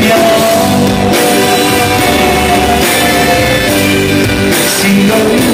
有心中